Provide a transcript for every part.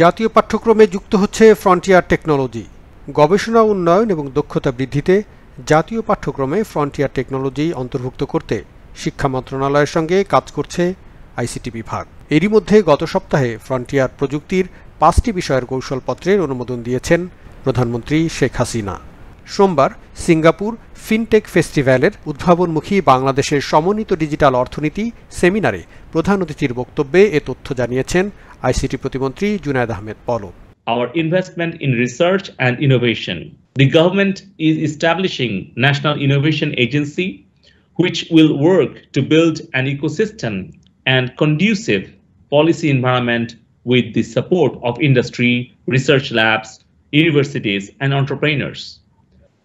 জাতীয় পাঠ্যক্রমে যুক্ত হচ্ছে ফ্রন্টিয়ার টেকনোলজি গবেষণা, উন্নয়ন এবং দক্ষতা বৃদ্ধিতে জাতীয় পাঠ্যক্রমে ফ্রন্টিয়ার টেকনোলজি অন্তর্ভুক্ত করতে শিক্ষা মন্ত্রণালয়ের সঙ্গে কাজ করছে আইসিটি বিভাগ। এরই মধ্যে গত সপ্তাহে ফ্রন্টিয়ার প্রযুক্তির পাঁচটি বিষয়ের কৌশলপত্রের অনুমোদন দিয়েছেন প্রধানমন্ত্রী শেখ হাসিনা। সোমবার সিঙ্গাপুর ফিনটেক ফেস্টিভ্যালের উদ্ভাবনমুখী বাংলাদেশের সমন্বিত ডিজিটাল অর্থনীতি সেমিনারে প্রধান অতিথির বক্তব্যে এ তথ্য জানিয়েছেন আইসিটি প্রতিমন্ত্রী Junaid Ahmed Palak our investment in research and innovation. The government is establishing National Innovation Agency, which will work to build an ecosystem and conducive policy environment with the support of industry, research labs, universities, and entrepreneurs.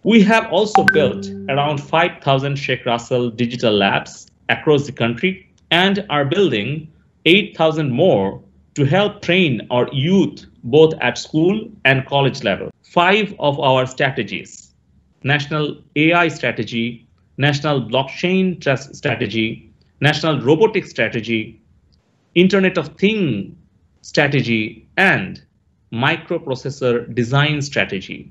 We have also built around 5,000 Sheikh Russell digital labs across the country and are building 8,000 more to help train our youth both at school and college level. Five of our strategies National AI strategy, National Blockchain Trust strategy, National Robotics strategy, Internet of Things strategy, and microprocessor design strategy.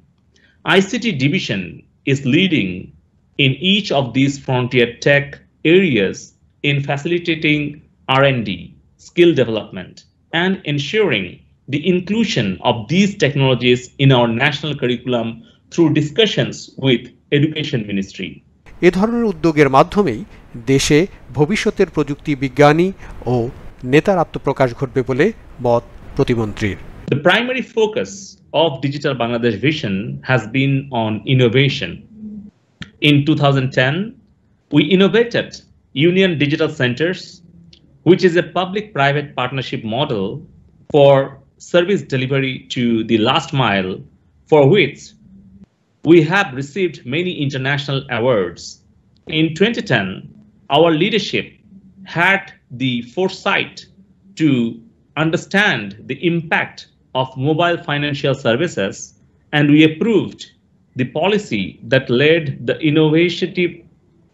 ICT division is leading in each of these frontier tech areas in facilitating R&D, skill development, and ensuring the inclusion of these technologies in our national curriculum through discussions with Education Ministry. এ ধরনের উদ্যোগের মাধ্যমেই দেশে ভবিষ্যতের প্রযুক্তি বিজ্ঞানী ও নেতার আত্মপ্রকাশ ঘটবে বলে মত প্রতিমন্ত্রীর The primary focus of Digital Bangladesh Vision has been on innovation. In 2010, we innovated Union Digital Centers, which is a public private partnership model for service delivery to the last mile, for which we have received many international awards. In 2010, our leadership had the foresight to understand the impact of mobile financial services, and we approved the policy that led the innovative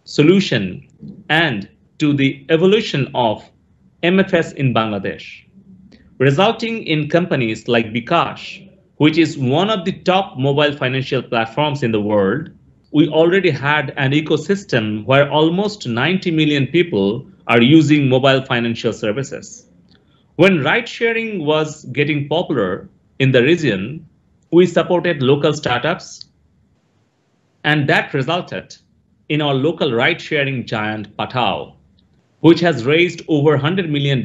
solution and to the evolution of MFS in Bangladesh, resulting in companies like bKash, which is one of the top mobile financial platforms in the world. We already had an ecosystem where almost 90 million people are using mobile financial services. When ride sharing was getting popular in the region, we supported local startups, and that resulted in our local ride sharing giant Pathao, which has raised over $100 million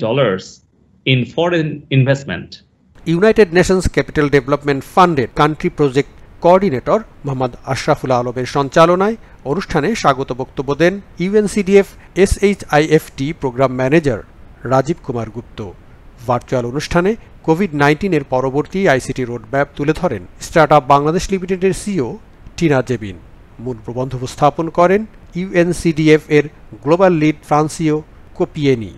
in foreign investment. United Nations capital development ফান্ডের country project coordinator Mohammad Ashraful আলমের সঞ্চালনায় অনুষ্ঠানে স্বাগত বক্তব্য দেন UNCDF SHIFT programme manager Rajib Kumar Gupta virtual অনুষ্ঠানে Covid নাইন্টিনের পরবর্তী ICT roadmap তুলে ধরেন স্টার্ট বাংলাদেশ লিমিটেডের সিও টিনা জেবিন মূল প্রবন্ধ উপস্থাপন করেন ইউএনসিডিএফ এর গ্লোবাল লিড ফ্রান্সিও কোপিয়েনি।